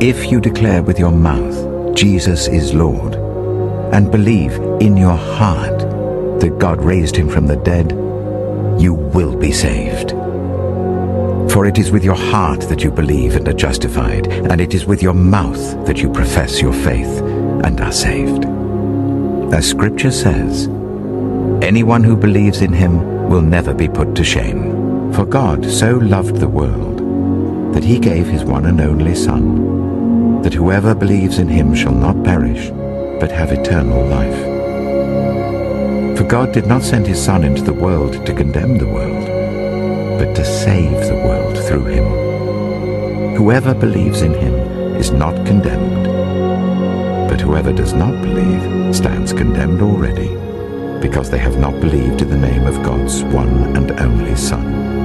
If you declare with your mouth, Jesus is Lord, and believe in your heart that God raised him from the dead, you will be saved. For it is with your heart that you believe and are justified, and it is with your mouth that you profess your faith and are saved. As Scripture says, anyone who believes in him will never be put to shame. For God so loved the world that he gave his one and only Son, that whoever believes in him shall not perish, but have eternal life. For God did not send his Son into the world to condemn the world, but to save the world through him. Whoever believes in him is not condemned, but whoever does not believe stands condemned already, because they have not believed in the name of God's one and only Son.